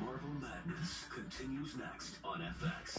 Marvel Madness continues next on FX.